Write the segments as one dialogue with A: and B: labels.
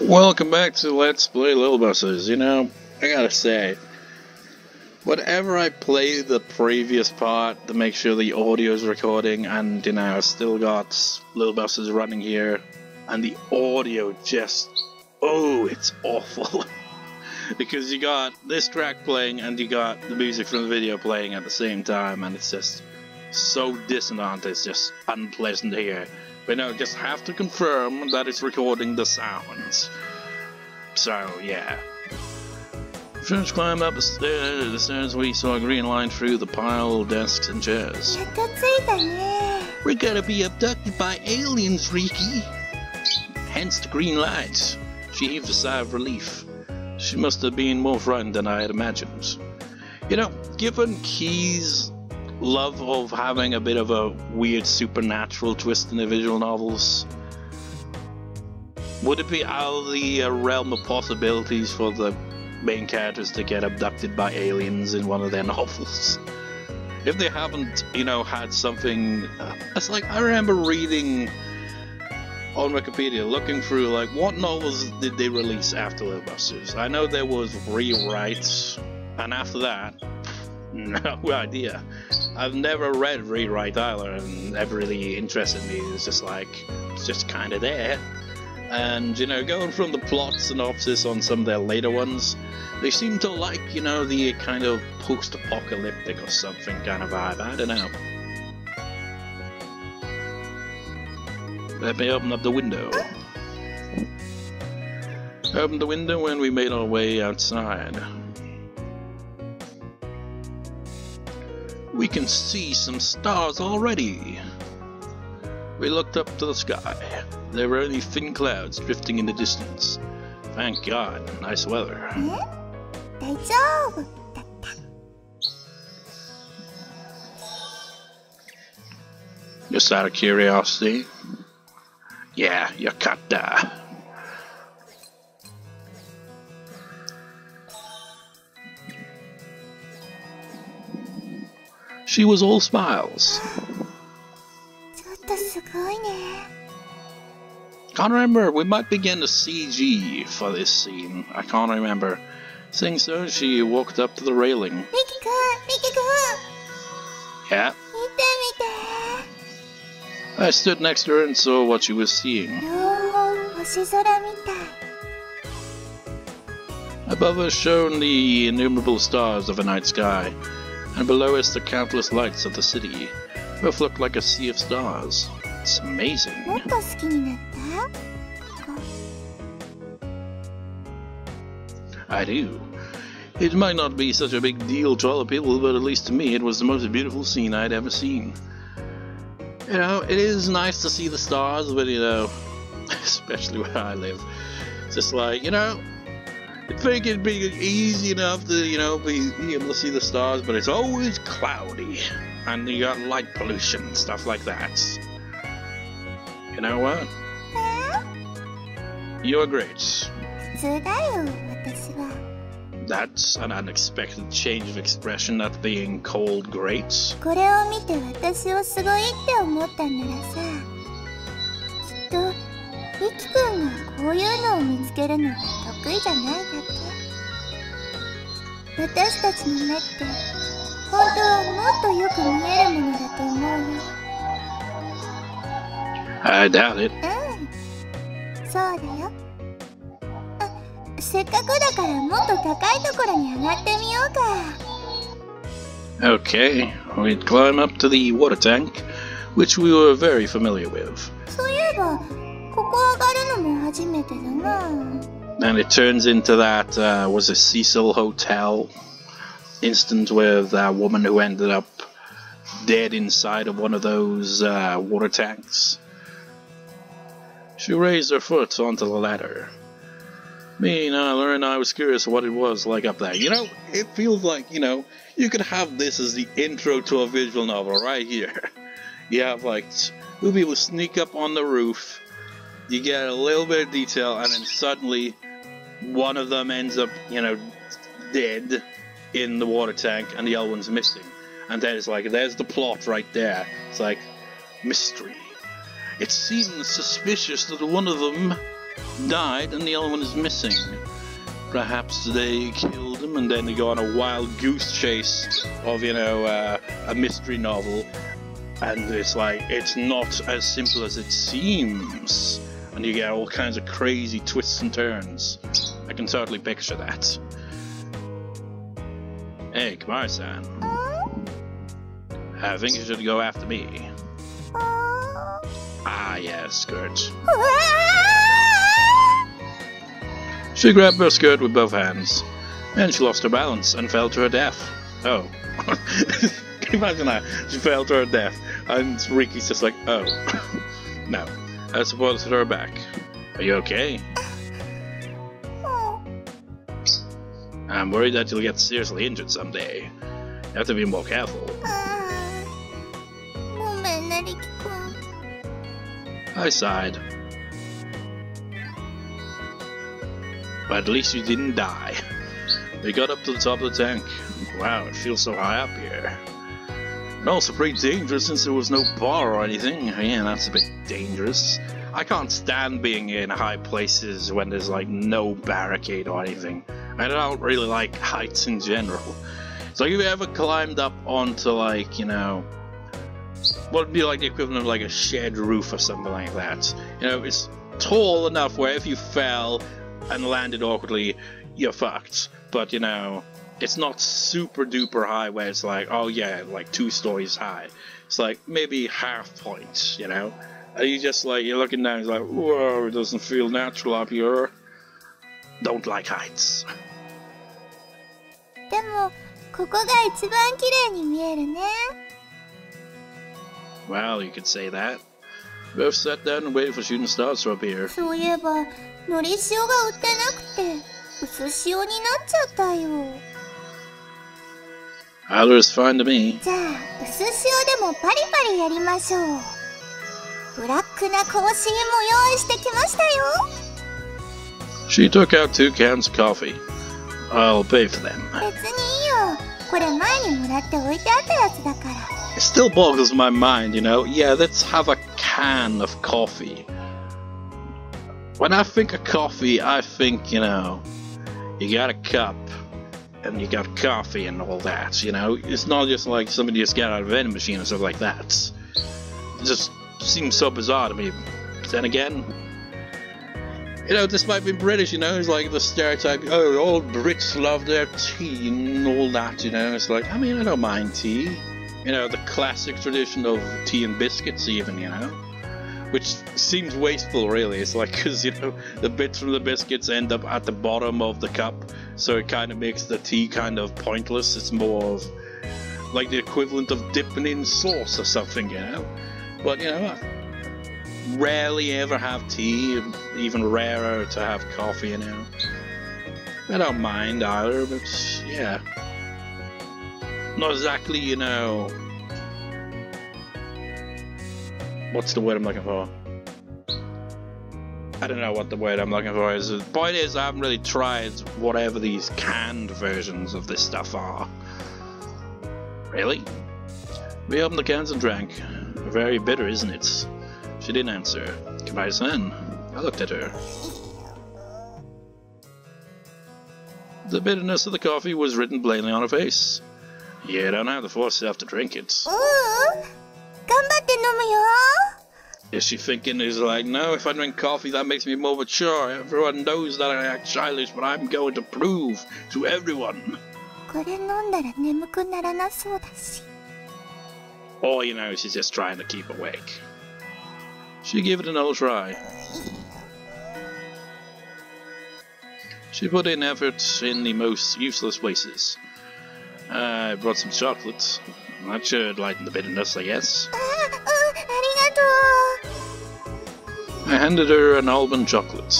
A: Welcome back to Let's Play Little Busters. You know, I gotta say, whatever I play the previous part to make sure the audio is recording, and you know, I still got Little Busters running here, and the audio just, oh, it's awful. because you got this track playing and you got the music from the video playing at the same time, and it's just so dissonant, it's just unpleasant to hear. We now just have to confirm that it's recording the sounds. So, yeah. Finished climb up the stairs, the stairs we saw a green line through the pile of desks and chairs. We're gonna be abducted by aliens, Riki! Hence the green light. She heaved a sigh of relief. She must have been more frightened than I had imagined. You know, given Key's love of having a bit of a weird supernatural twist in the visual novels, would it be out of the uh, realm of possibilities for the main characters to get abducted by aliens in one of their novels? If they haven't, you know, had something. Uh, it's like I remember reading on Wikipedia, looking through like what novels did they release after Little Busters. I know there was rewrites, and after that, no idea. I've never read Rewrite either, and never really interested me. It's just like it's just kind of there. And you know, going from the plot synopsis on some of their later ones, they seem to like you know the kind of post-apocalyptic or something kind of vibe. I don't know. Let me open up the window. Opened the window and we made our way outside. we can see some stars already. We looked up to the sky. There were only thin clouds drifting in the distance. Thank God, nice weather. Just out of curiosity. Yeah, you cut that. She was all smiles. Can't remember, we might begin the CG for this scene. I can't remember. Saying so, she walked up to the railing. Yeah. I stood next to her and saw what she was seeing.
B: Oh,
A: Above us shone the innumerable stars of a night sky and below us the countless lights of the city both look like a sea of stars. It's amazing. I do. It might not be such a big deal to other people, but at least to me it was the most beautiful scene I'd ever seen. You know, it is nice to see the stars, but you know, especially where I live, it's just like, you know, think it'd be easy enough to, you know, be, be able to see the stars, but it's always cloudy, and you got light pollution and stuff like that. You know what? You're great.
B: 普通だよ私は
A: That's an unexpected change of expression at being called great.
B: これを見て私をすごいって思ったんならさきっとミキくんがこういうのを見つけるのが 得意じゃないだけ私たちの目って本当はもっとよく見えるものだと思うよ
A: I doubt it.
B: うん。そうだよ。あせっかくだからもっと高いところに上がってみようか。
A: Okay, we'd climb up to the water tank, which we were very familiar with.
B: そういえばここ上がるのも初めてだな
A: And it turns into that, uh, was a Cecil Hotel instance with that woman who ended up dead inside of one of those uh, water tanks. She raised her foot onto the ladder. Me, Nyla, and I was curious what it was like up there. You know, it feels like, you know, you could have this as the intro to a visual novel right here. You have like two people sneak up on the roof, you get a little bit of detail, and then suddenly one of them ends up, you know, dead in the water tank, and the other one's missing. And then it's like, there's the plot right there. It's like, mystery. It seems suspicious that one of them died and the other one is missing. Perhaps they killed him and then they go on a wild goose chase of, you know, uh, a mystery novel. And it's like, it's not as simple as it seems. And you get all kinds of crazy twists and turns. I can totally picture that. Hey, Komari-san. I think you should go after me. Ah, yeah, skirt. She grabbed her skirt with both hands, and she lost her balance and fell to her death. Oh. Can you imagine that? She fell to her death, and Riki's just like, oh. no. I suppose put her back. Are you okay? I'm worried that you'll get seriously injured someday. You have to be more careful. I sighed. But at least you didn't die. We got up to the top of the tank. Wow, it feels so high up here. And also pretty dangerous since there was no bar or anything. Yeah, that's a bit dangerous. I can't stand being in high places when there's like no barricade or anything. I don't really like heights in general. So if you ever climbed up onto like, you know, what would be like the equivalent of like a shed roof or something like that. You know, it's tall enough where if you fell and landed awkwardly, you're fucked. But you know, it's not super duper high where it's like, oh yeah, like two stories high. It's like maybe half points, you know? And you just like, you're looking down, it's like, whoa, it doesn't feel natural up here. Don't like heights.
B: でもここが一番綺麗に見えるね
A: Well, you could say that. Both sat down and waited for shooting stars to appear.
B: そういえばのり塩が売ってなくて薄塩になっちゃったよ
A: Either is fine to me.
B: じゃあ薄塩でもパリパリやりましょうブラックな香辛も用意してきましたよ
A: She took out two cans of coffee. I'll pay for them. It still boggles my mind, you know. Yeah, let's have a can of coffee. When I think of coffee, I think, you know, you got a cup and you got coffee and all that, you know. It's not just like somebody just got out of a vending machine or stuff like that. It just seems so bizarre to me. Then again, you know, this might be British, you know, it's like the stereotype, oh, all Brits love their tea and all that, you know? It's like, I mean, I don't mind tea. You know, the classic tradition of tea and biscuits, even, you know? Which seems wasteful, really. It's like, because, you know, the bits from the biscuits end up at the bottom of the cup, so it kind of makes the tea kind of pointless. It's more of like the equivalent of dipping in sauce or something, you know? But, you know, rarely ever have tea, even rarer to have coffee, you know? I don't mind either, but yeah. Not exactly, you know. What's the word I'm looking for? I don't know what the word I'm looking for is. The point is, I haven't really tried whatever these canned versions of this stuff are. Really? We opened the cans and drank. Very bitter, isn't it? She didn't answer. Comparison. I looked at her. The bitterness of the coffee was written plainly on her face. You don't have the force yourself to drink it. Is she thinking is like, no, if I drink coffee, that makes me more mature. Everyone knows that I act childish, but I'm going to prove to everyone. Or, you know, she's just trying to keep awake. She gave it another try. She put in effort in the most useless places. I brought some chocolates. That should lighten the bitterness, I guess. I handed her an almond chocolate.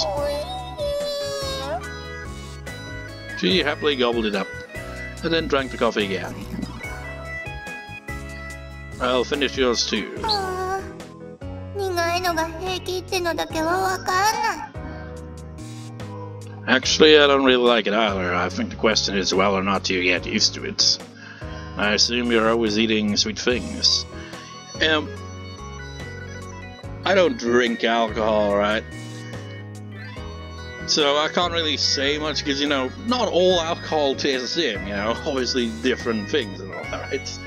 A: She happily gobbled it up, and then drank the coffee again. I'll finish yours too.
B: いあー苦いのが平気ってのだけはわかんない
A: Actually, I don't really like it either. I think the question is whether or not do you get used to it. I assume you're always eating sweet things. Um, I don't drink alcohol, right? So I can't really say much because, you know, not all alcohol tastes the same, you know, obviously different things and all that, right?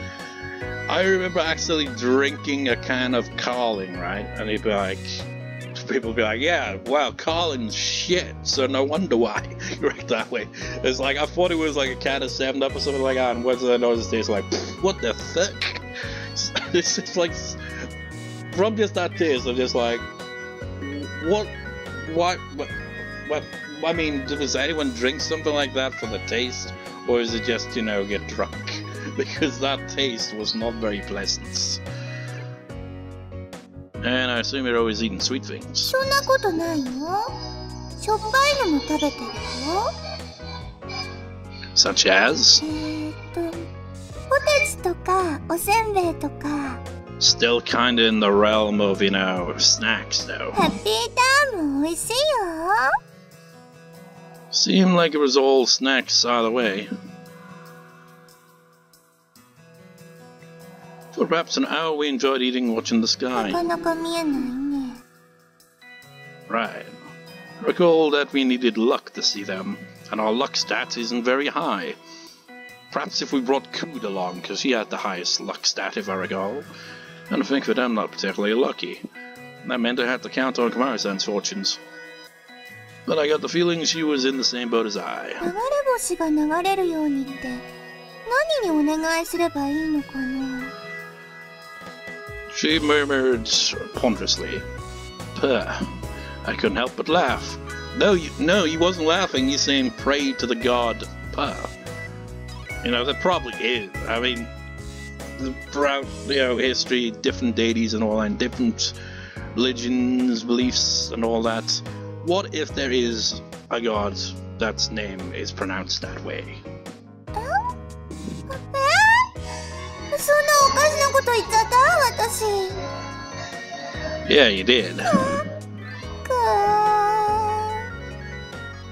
A: I remember actually drinking a can of Carling, right? And he'd be like, people be like, yeah, wow, Carling's shit, so no wonder why you that way. It's like, I thought it was like a can of 7 Up or something like that, and once I noticed it, it's like, what the fuck? It's just like, from just that taste, I'm just like, what, what, what, what, I mean, does anyone drink something like that for the taste? Or is it just, you know, get drunk? because that taste was not very pleasant. And I assume you're always eating sweet things. Such as? Still kinda in the realm of, you know, snacks though.
B: ハッピーターンも美味しいよ。
A: Seemed like it was all snacks either way. For perhaps an hour, we enjoyed eating watching the sky. Right. Recall that we needed luck to see them, and our luck stat isn't very high. Perhaps if we brought Kud along, because he had the highest luck stat, if I recall. And I think that I'm not particularly lucky. That meant I had to count on Komari-san's fortunes. But I got the feeling she was in the same boat as I. She murmured ponderously. Puh. I couldn't help but laugh. No, you, no, he wasn't laughing. He's saying pray to the god Puh. You know, that probably is. I mean, throughout, you know, history, different deities and all that, different religions, beliefs, and all that. What if there is a god that's name is pronounced that way?
B: えそんなおかしなこと言っちゃった
A: yeah, you did.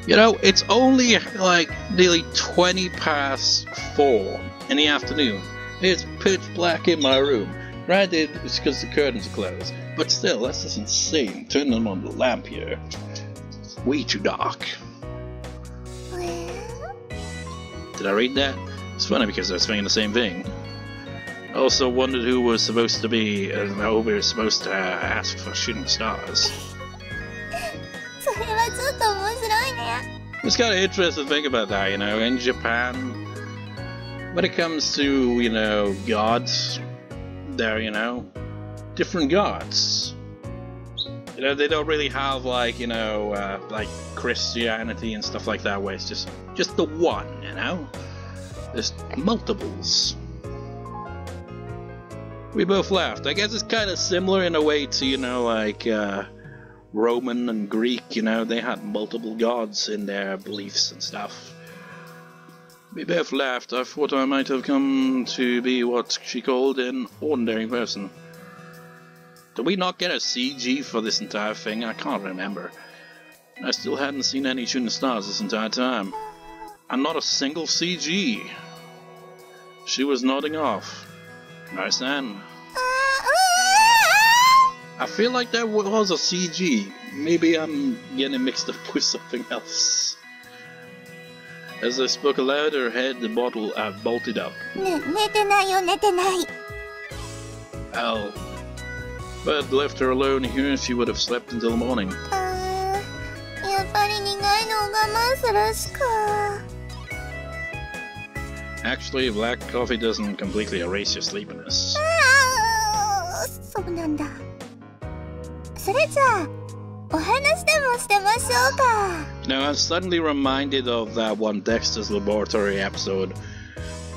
A: You know, it's only like nearly 20 past 4 in the afternoon. It's pitch black in my room. Granted, it's because the curtains are closed, but still, that's just insane. Turn them on the lamp here. It's way too dark. Did I read that? It's funny because I was thinking the same thing. Also wondered who was supposed to be and who we were supposed to uh, ask for shooting stars. It's kind of interesting to think about that, you know, in Japan, when it comes to, you know, gods, they're, you know, different gods. You know, they don't really have like, you know, uh, like Christianity and stuff like that where it's just, just the one, you know? There's multiples. We both laughed. I guess it's kind of similar in a way to, you know, like, uh, Roman and Greek, you know, they had multiple gods in their beliefs and stuff. We both laughed. I thought I might have come to be what she called an ordinary person. Did we not get a CG for this entire thing? I can't remember. I still hadn't seen any shooting stars this entire time. And not a single CG. She was nodding off. Nice then. I feel like that was a CG. Maybe I'm getting mixed up with something else. As I spoke aloud, her head, the bottle, I bolted up. Ow. But left her alone here and she would have slept until morning.
B: Uh,
A: Actually, black coffee doesn't completely erase your sleepiness.
B: あーそうなんだそれじゃあお話でもしてましょうか
A: Now, I'm suddenly reminded of that one Dexter's Laboratory episode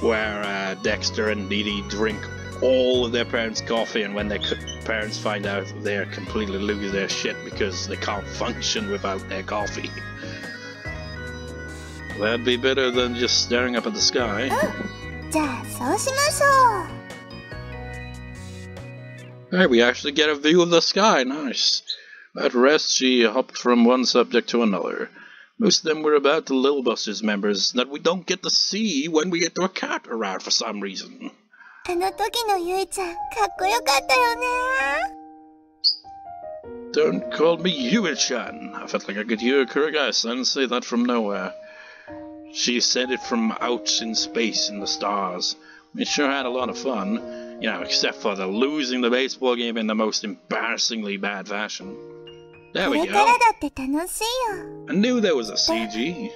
A: where uh, Dexter and Dee Dee drink all of their parents' coffee, and when their co- parents find out, they're completely lose their shit because they can't function without their coffee. That'd be better than just staring up at the sky.
B: Oh, じゃあそうしましょう
A: Alright, we actually get a view of the sky, nice. At rest, she hopped from one subject to another. Most of them were about the Lil Busters members that we don't get to see when we get to a cat around for some reason. Don't call me Yui-chan. I felt like I could hear Kurugaya-san say that from nowhere. She said it from out in space in the stars. We sure had a lot of fun, you know, except for the losing the baseball game in the most embarrassingly bad fashion. There we go. I knew there was a CG.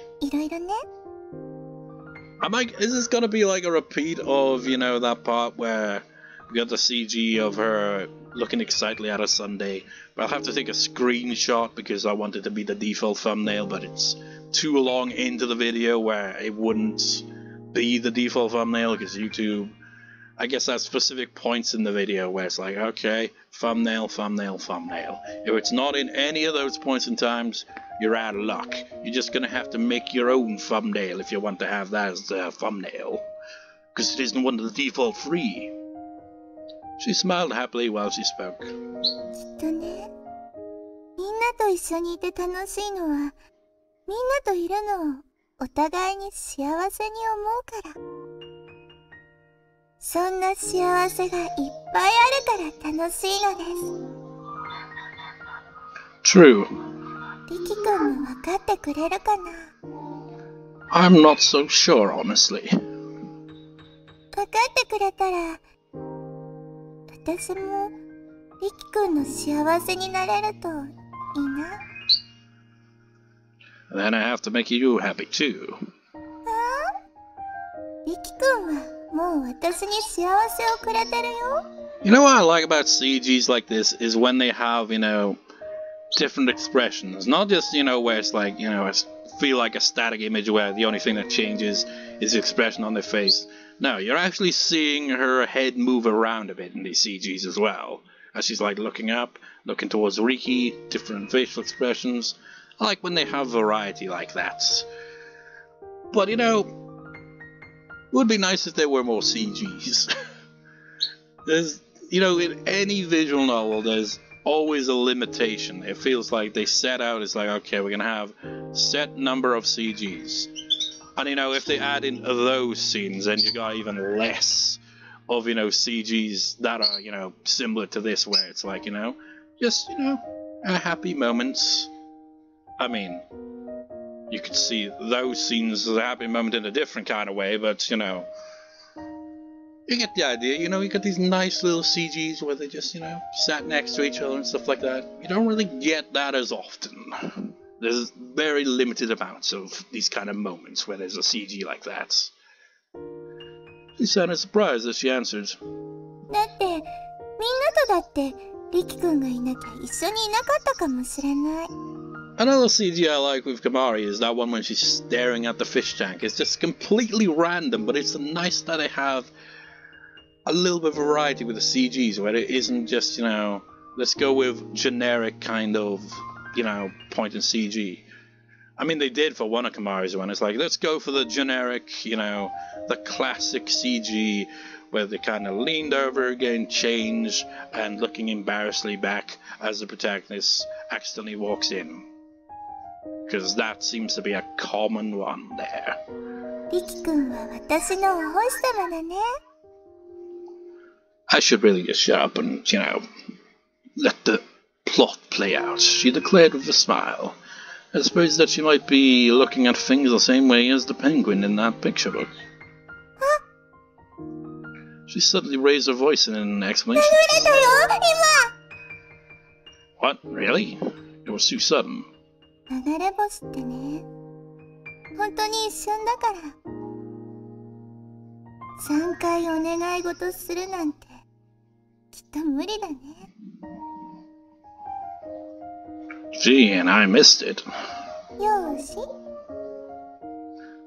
A: I'm like, is this gonna be like a repeat of, you know, that part where we got the CG of her looking excitedly at a Sunday? But I'll have to take a screenshot because I wanted to be the default thumbnail, but it's too long into the video where it wouldn't be the default thumbnail because YouTube. I guess at specific points in the video where it's like, okay, thumbnail, thumbnail, thumbnail. If it's not in any of those points in times, you're out of luck. You're just gonna have to make your own thumbnail if you want to have that as the thumbnail. Because it isn't one of the default three. She smiled happily while she spoke.
B: きっとねみんなと一緒にいて楽しいのは みんなといるのをお互いに幸せに思うからそんな幸せがいっぱいあるから楽しいのです
A: True.
B: リキ君も分かってくれるかな
A: ？I'm not so sure, honestly.
B: 分かってくれたら私もリキ君の幸せになれるといいな
A: Then I have to make you happy too.
B: リキ君はもう私に幸せをくれてるよ
A: You know what I like about CGs like this is when they have, you know, different expressions. Not just, you know, where it's like, you know, it's feel like a static image where the only thing that changes is the expression on their face. No, you're actually seeing her head move around a bit in these CGs as well. As she's like looking up, looking towards Riki, different facial expressions. I like when they have variety like that. But, you know, it would be nice if there were more CGs. there's you know in any visual novel there's always a limitation it feels like they set out it's like okay we're gonna have set number of cgs and you know if they add in those scenes then you got even less of you know cgs that are you know similar to this where it's like you know just you know happy moments i mean you could see those scenes as a happy moment in a different kind of way but you know you get the idea, you know, you get these nice little CGs where they just, you know, sat next to each other and stuff like that. You don't really get that as often. There's very limited amounts of these kind of moments where there's a CG like that. She sounded surprised as she answered.
B: だってみんなとだってリキ君がいなきゃ一緒にいなかったかもしれない
A: Another CG I like with Komari is that one when she's staring at the fish tank. It's just completely random, but it's nice that they have a little bit of variety with the CGs where it isn't just, you know, let's go with generic kind of, you know, point and CG. I mean, they did for one of Komari's one. It's like, let's go for the generic, you know, the classic CG where they kind of leaned over again, changed, and looking embarrassedly back as the protagonist accidentally walks in. Because that seems to be a common one there.
B: リキ君は私のお星様だね
A: I should really just shut up and, you know, let the plot play out, she declared with a smile. I suppose that she might be looking at things the same way as the penguin in that picture book. She suddenly raised her voice in an exclamation.
B: 出たよ
A: What? Really? It was too sudden.
B: 今流れ星ってね本当に一瞬だから3回お願い事するなんてきっと無理だね
A: Gee, and I missed it.
B: よーし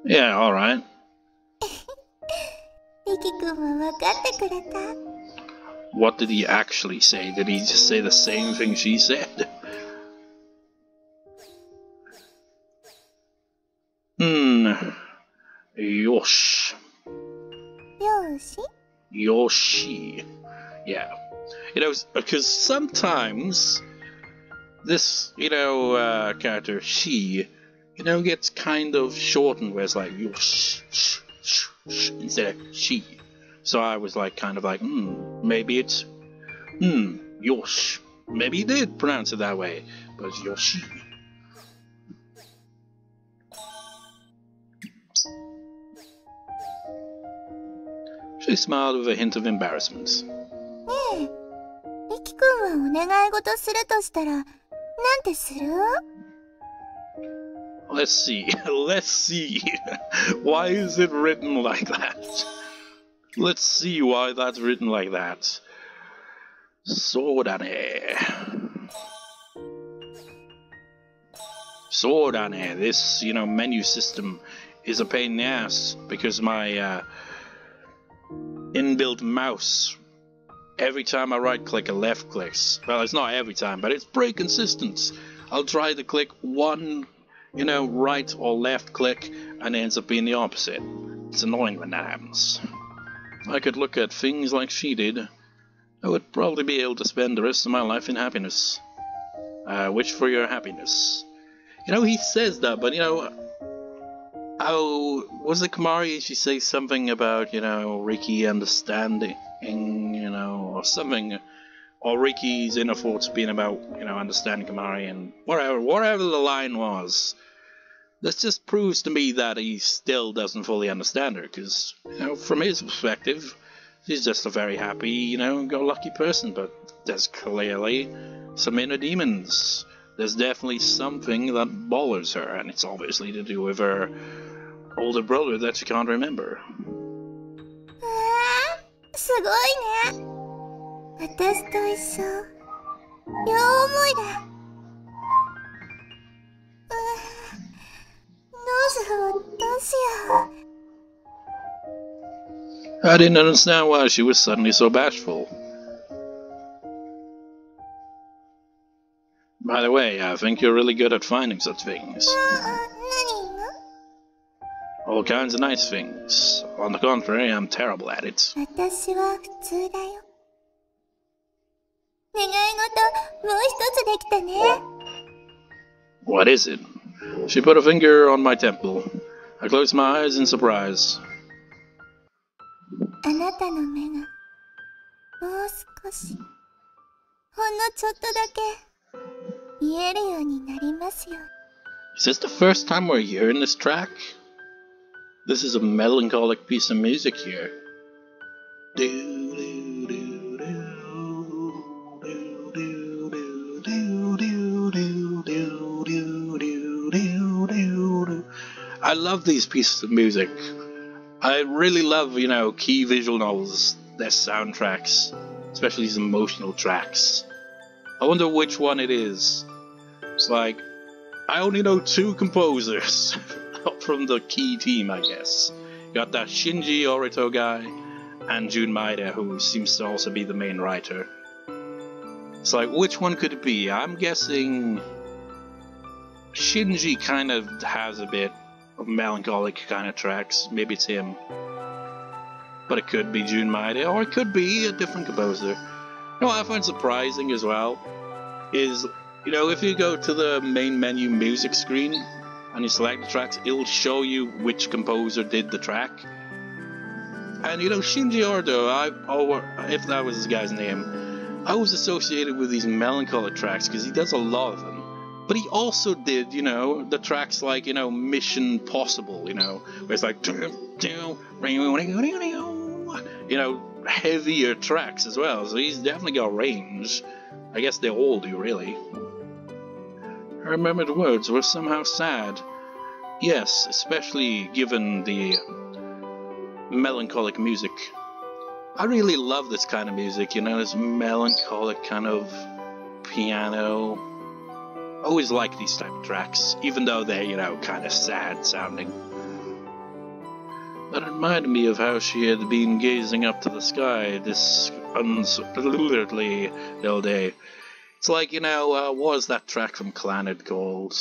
A: Yeah, alright. What did he actually say? Did he just say the same thing she said? Yosh.
B: よーし
A: Yoshi. Yeah. You know, because sometimes this, you know, uh, character, she, you know, gets kind of shortened where it's like Yosh sh, sh, sh, instead of she. So I was like, kind of like, hmm, maybe it's, hmm, Yosh. maybe he did pronounce it that way, but it's Yoshi. She smiled with a hint of embarrassment.
B: ねえ、リキ君はお願い事するとしたら、なんてする
A: Let's see. Let's see. why is it written like that? Let's see why that's written like that. Sordane. Sordane. This, you know, menu system is a pain in the ass because my uh, inbuilt mouse, every time I right click, a left clicks. Well, it's not every time, but it's pretty consistent. I'll try to click one you know, right or left click and it ends up being the opposite. It's annoying when that happens. I could look at things like she did, I would probably be able to spend the rest of my life in happiness. Uh, wish for your happiness. You know, he says that, but you know, oh, was it Komari? She says something about, you know, Riki understanding, you know, or something or Riki's inner thoughts being about, you know, understanding Komari and whatever, whatever the line was. This just proves to me that he still doesn't fully understand her, because, you know, from his perspective, she's just a very happy, you know, go-lucky person, but there's clearly some inner demons There's definitely something that bothers her, and it's obviously to do with her older brother that she can't remember.
B: わあ、すごいね。私と一緒。両思いだ。
A: I didn't understand why she was suddenly so bashful. By the way, I think you're really good at finding such things. All kinds of nice things. On the contrary, I'm terrible at it. What is it? She put a finger on my temple. I closed my eyes in surprise. Is this the first time we're hearing this track? This is a melancholic piece of music here. I love these pieces of music. I really love, you know, key visual novels, their soundtracks, especially these emotional tracks. I wonder which one it is. It's like, I only know two composers from the key team, I guess. You got that Shinji Orito guy, and Jun Maeda, who seems to also be the main writer. It's like, which one could it be? I'm guessing Shinji kind of has a bit of melancholic kind of tracks. Maybe it's him. But it could be Jun Maeda, or it could be a different composer. You know what I find surprising as well is, you know, if you go to the main menu music screen and you select the tracks, it'll show you which composer did the track. And you know, Shinji Ordo, I, or if that was his guy's name, I was associated with these melancholic tracks because he does a lot of them. But he also did, you know, the tracks like, you know, Mission Possible, you know, where it's like, you know, heavier tracks as well. So he's definitely got range. I guess they all do, really. I remember the words were somehow sad. Yes, especially given the melancholic music. I really love this kind of music, you know, this melancholic kind of piano I always like these type of tracks, even though they're, you know, kind of sad sounding. That reminded me of how she had been gazing up to the sky this the whole day. It's like, you know, uh, what was that track from Clannad called?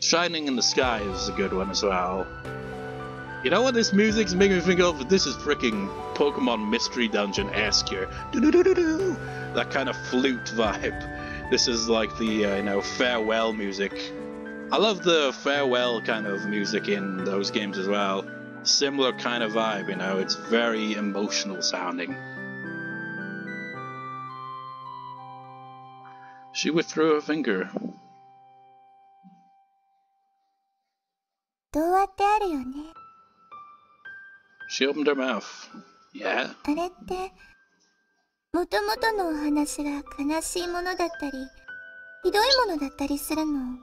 A: Shining in the Sky is a good one as well. You know what this music's making me think of? This is freaking Pokemon Mystery Dungeon esque here. That kind of flute vibe. This is like the uh, you know farewell music. I love the farewell kind of music in those games as well. Similar kind of vibe, you know. It's very emotional sounding. She withdrew her finger.
B: 童話ってあるよね
A: She opened her mouth. Yeah?
B: あれってもともとのお話が悲しいものだったりひどいものだったりするの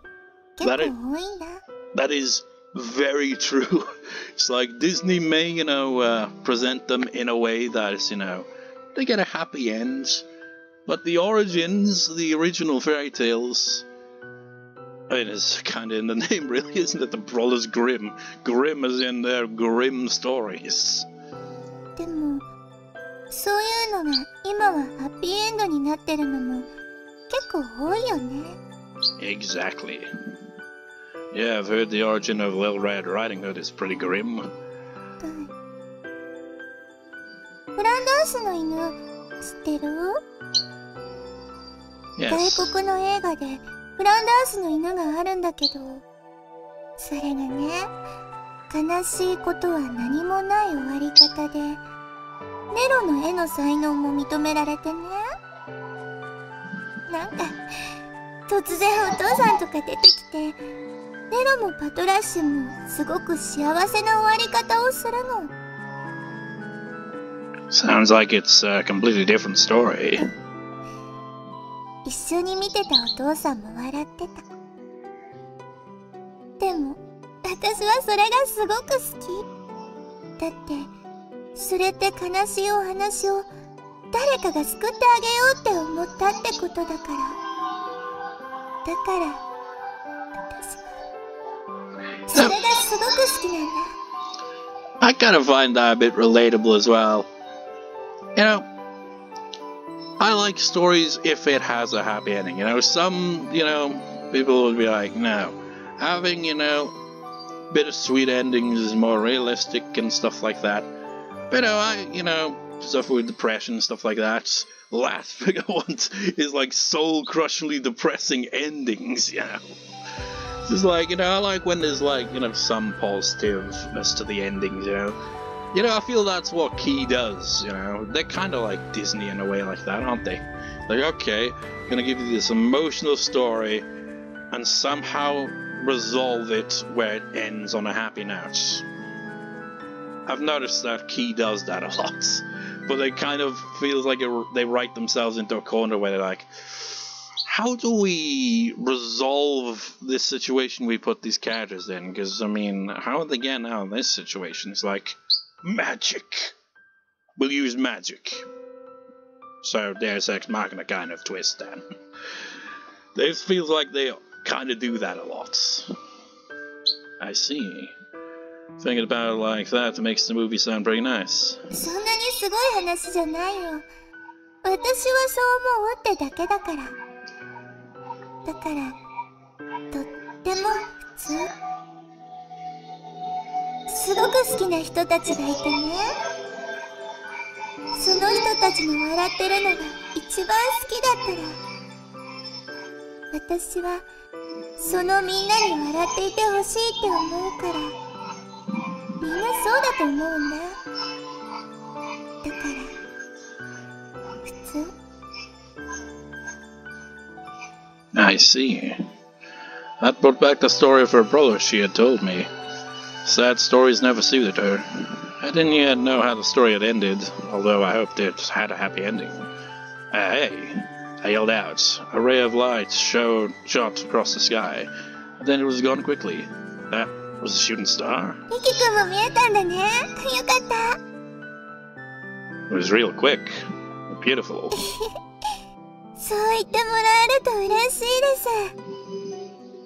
B: That is,
A: that is very true. it's like Disney may, you know, uh, present them in a way that is, you know, they get a happy end, but the origins, the original fairy tales, I mean, it's kind of in the name, really, isn't it? The Brothers Grimm. Grimm is in their grim stories. Exactly. Yeah, I've heard the origin of Little Red Riding Hood is pretty grim.
B: うんフランダースの犬知ってる
A: Yes.
B: 外国の映画でフランダースの犬があるんだけどそれがね悲しいことは何もない終わり方でネロの絵の才能も認められてねなんか突然お父さんとか出てきてネロもパトラッシュもすごく幸せな終わり方をするの。
A: Sounds like it's a completely different story.
B: 一緒に見てたお父さんも笑ってた。でも私はそれがすごく好き。だってそれって悲しいお話を誰かが救ってあげようって思ったってことだから。だから ごく好きなんだ
A: I kind of find that a bit relatable as well. You know, I like stories if it has a happy ending. You know, some, you know, people would be like, no, having, you know, bittersweet endings is more realistic and stuff like that. But, you know, I, you know, suffer with depression and stuff like that. Last thing I want is like soul crushingly depressing endings, you know. It's like, you know, I like when there's like, you know, some positiveness to the endings, you know. You know, I feel that's what Key does, you know. They're kind of like Disney in a way like that, aren't they? Like, okay, I'm gonna give you this emotional story and somehow resolve it where it ends on a happy note. I've noticed that Key does that a lot, but they kind of feels like it, they write themselves into a corner where they're like, how do we resolve this situation we put these characters in? Because, I mean, how are they getting out of this situation? It's like, magic. We'll use magic. So, there's Ex Machina kind of twist then. This feels like they kind of do that a lot. I see. Thinking about it like that makes the movie sound pretty nice.
B: そんなにすごい話じゃないよ私はそう思うってだけだから だからとっても普通。すごく好きな人たちがいてね。その人たちの笑ってるのが一番好きだったら私はそのみんなに笑っていてほしいって思うからみんなそうだと思うんだ。だから普通。
A: I see. That brought back the story of her brother she had told me. Sad stories never suited her. I didn't yet know how the story had ended, although I hoped it had a happy ending. Uh, hey! I yelled out. A ray of light showed, shot across the sky. And then it was gone quickly. That was a shooting star. It was real quick. Beautiful.
B: そう言ってもらえると嬉しいです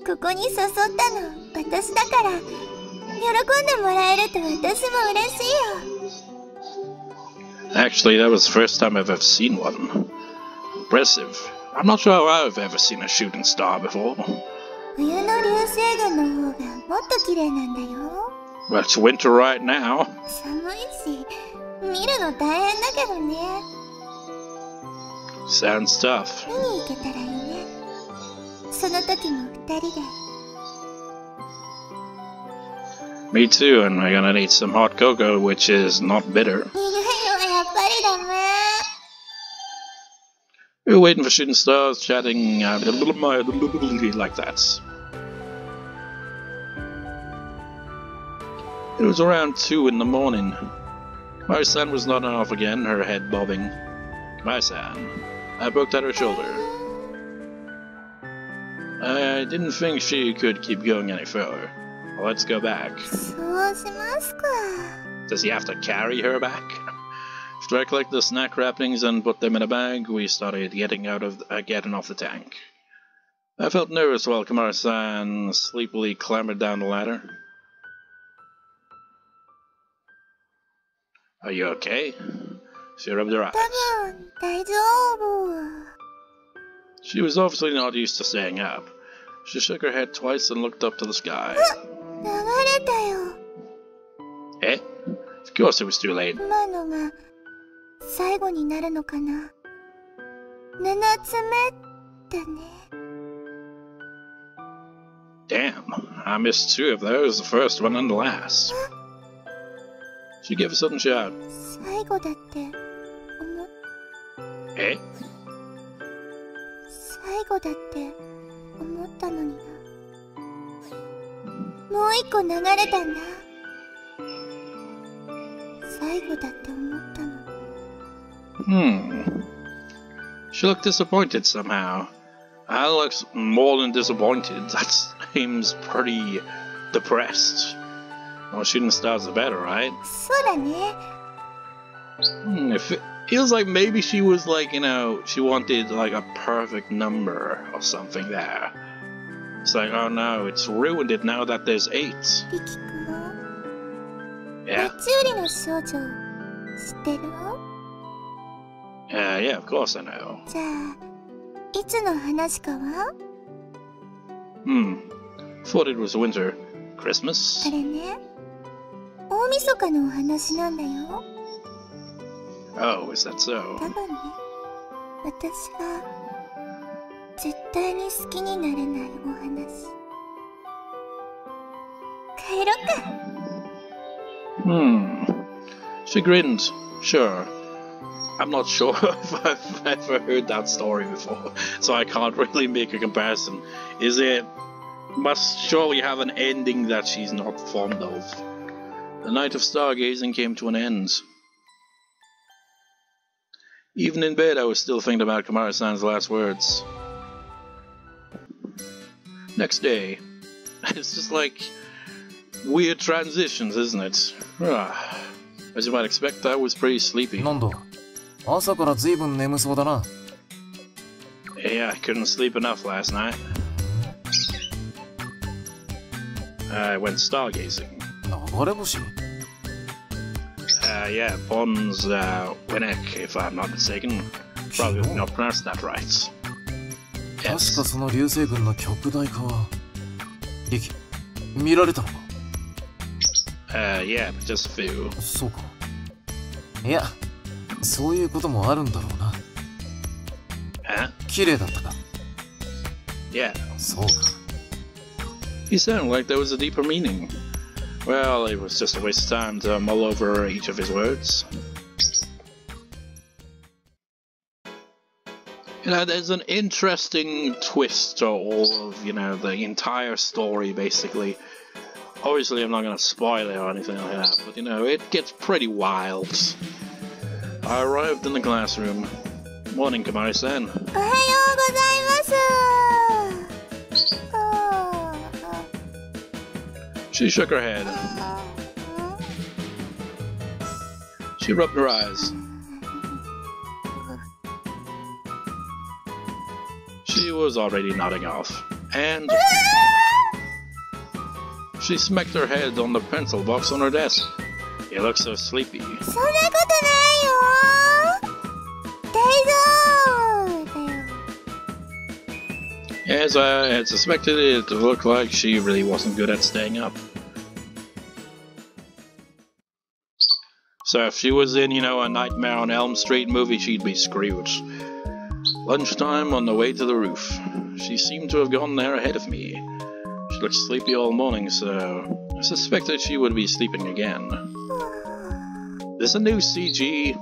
B: ここに誘ったの私だから喜んでもらえると私も嬉しいよ
A: Actually, that was the first time I've ever seen one. Impressive. I'm not sure I've ever seen a shooting star before.
B: 冬の流星群の方がもっと綺麗なんだよ
A: Well, it's winter right now.
B: 寒いし見るの大変だけどね
A: Sounds tough.
B: 見に行けたらいいねその時も二人で
A: Me too, and we're gonna need some hot cocoa, which is not bitter.
B: 苦いのはやっぱりダメ
A: We were waiting for shooting stars, chatting uh, like that. It was around two in the morning. Marisan was nodding off again, her head bobbing. Marisan. I poked at her shoulder. I didn't think she could keep going any further. Let's go back. Does he have to carry her back? After I the snack wrappings and put them in a bag, we started getting out of uh, getting off the tank. I felt nervous while Komari-san sleepily clambered down the ladder. Are you okay? She rubbed her eyes.
B: 多分大丈夫
A: She was obviously not used to staying up. She shook her head twice and looked up to the sky.
B: 流れたよ
A: Eh? Of course it was too late.
B: 今のが最後になるのかな7つ目だね
A: Damn, I missed two of those, the first one and the last. She gave a sudden shout.
B: 最後だって思っ
A: Eh?
B: 最後だって思ったのになもう一個流れたんだ最後だって思ったの
A: Hmm. She looked disappointed somehow. I looks more than disappointed. That seems pretty depressed. Well, shooting stars are better, right?
B: そうだね
A: Hmm, if it feels like maybe she was like, you know, she wanted like a perfect number or something there. It's like, oh no, it's ruined it now that there's eight.
B: リキ君
A: Yeah,
B: マチューリの少女知ってる
A: uh, yeah, of course I know.
B: じゃあいつの話かは
A: Hmm. Thought it was winter.
B: あ
A: Christmas?
B: れね 大晦日のお話なんだよ
A: Oh, is that so?
B: 多分ね私が絶対に好きになれないお話帰ろっか
A: Hmm. She grinned. Sure. I'm not sure if I've ever heard that story before, so I can't really make a comparison. Is it. Must surely have an ending that she's not fond of. The night of stargazing came to an end. Even in bed, I was still thinking about Komari-san's last words. Next day. It's just like weird transitions, isn't it? Ah, as you might expect, I was pretty sleepy. Yeah, I couldn't sleep enough last night. I went stargazing.
C: 流れ星
A: Uh, yeah, Pons uh, Winnick, if I'm not mistaken. Probably not pronounced that right.
C: 確か
A: Yes.
C: その流星群の極大化は。リキ、見られたのか
A: Uh, yeah, but just a few.
C: そうか。いや、そういうこともあるんだろうな。
A: Huh?
C: 綺麗だったか。
A: Yeah.
C: そうか。
A: He sounded like there was a deeper meaning. Well, it was just a waste of time to mull over each of his words. You know, there's an interesting twist to all of, you know, the entire story, basically. Obviously, I'm not going to spoil it or anything like that, but, you know, it gets pretty wild. I arrived in the classroom. Morning,
B: Komari-san. Oh,
A: She shook her head. She rubbed her eyes. She was already nodding off. And she smacked her head on the pencil box on her desk. You look so sleepy. As I had suspected, it looked like she really wasn't good at staying up. So if she was in, you know, a Nightmare on Elm Street movie, she'd be screwed. Lunchtime on the way to the roof. She seemed to have gone there ahead of me. She looked sleepy all morning, so I suspected she would be sleeping again. There's a new CG.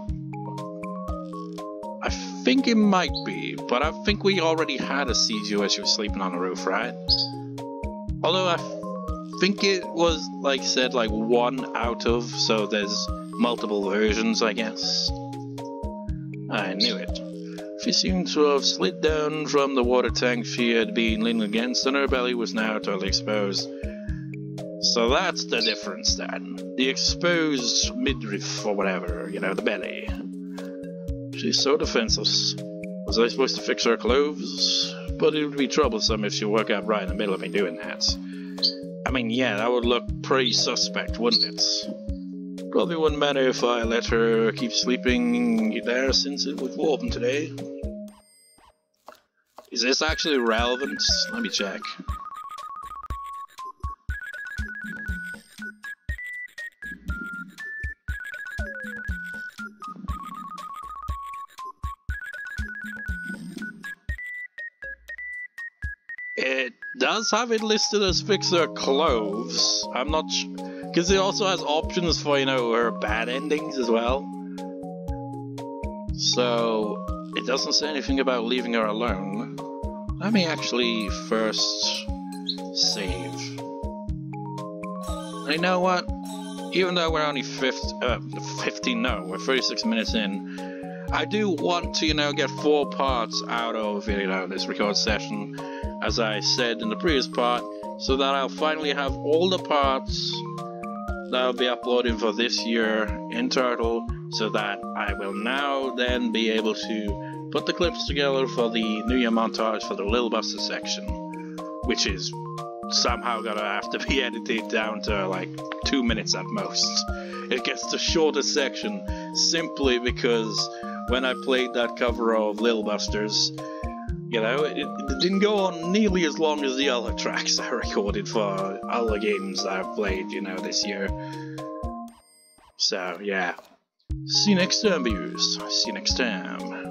A: I think it might be, but I think we already had a seizure where she was sleeping on the roof, right? Although I think it was, like said, like one out of, so there's multiple versions, I guess. I knew it. She seemed to have slid down from the water tank she had been leaning against, and her belly was now totally exposed. So that's the difference then. The exposed midriff or whatever, you know, the belly. She's so defenseless. Was I supposed to fix her clothes? But it would be troublesome if she woke up right in the middle of me doing that. I mean, yeah, that would look pretty suspect, wouldn't it? Probably wouldn't matter if I let her keep sleeping there since it was warm today. Is this actually relevant? Let me check. Does have it listed as fix her clothes. I'm not because it also has options for you know her bad endings as well. So it doesn't say anything about leaving her alone. Let me actually first save. And you know what? Even though we're only 50, uh, 15, no, we're 36 minutes in, I do want to, you know, get four parts out of, you know, this record session as I said in the previous part, so that I'll finally have all the parts that I'll be uploading for this year in total, so that I will now then be able to put the clips together for the New Year montage for the Little Buster section, which is somehow gonna have to be edited down to like two minutes at most. It gets the shortest section simply because when I played that cover of Little Busters, you know, it, it, didn't go on nearly as long as the other tracks I recorded for other games I've played, you know, this year. So, yeah. See you next time, viewers. See you next time.